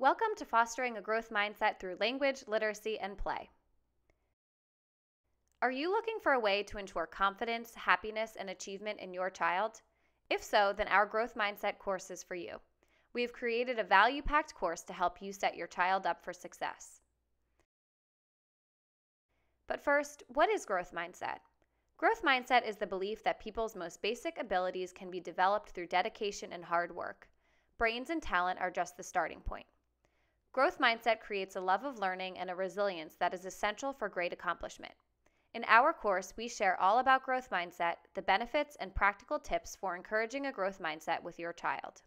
Welcome to Fostering a Growth Mindset through Language, Literacy, and Play. Are you looking for a way to ensure confidence, happiness, and achievement in your child? If so, then our Growth Mindset course is for you. We have created a value packed course to help you set your child up for success. But first, what is growth mindset? Growth mindset is the belief that people's most basic abilities can be developed through dedication and hard work. Brains and talent are just the starting point. Growth mindset creates a love of learning and a resilience that is essential for great accomplishment. In our course, we share all about growth mindset, the benefits, and practical tips for encouraging a growth mindset with your child.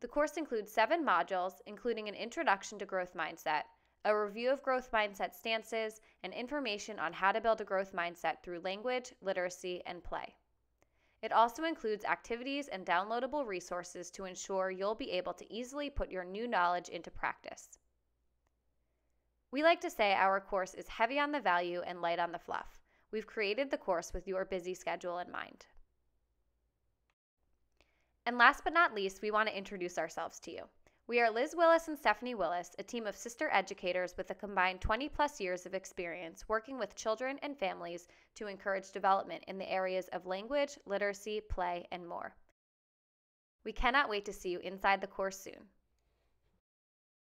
The course includes seven modules, including an introduction to growth mindset, a review of growth mindset stances, and information on how to build a growth mindset through language, literacy, and play. It also includes activities and downloadable resources to ensure you'll be able to easily put your new knowledge into practice. We like to say our course is heavy on the value and light on the fluff. We've created the course with your busy schedule in mind. And last but not least, we want to introduce ourselves to you. We are Liz Willis and Stephanie Willis, a team of sister educators with a combined 20 plus years of experience working with children and families to encourage development in the areas of language, literacy, play, and more. We cannot wait to see you inside the course soon.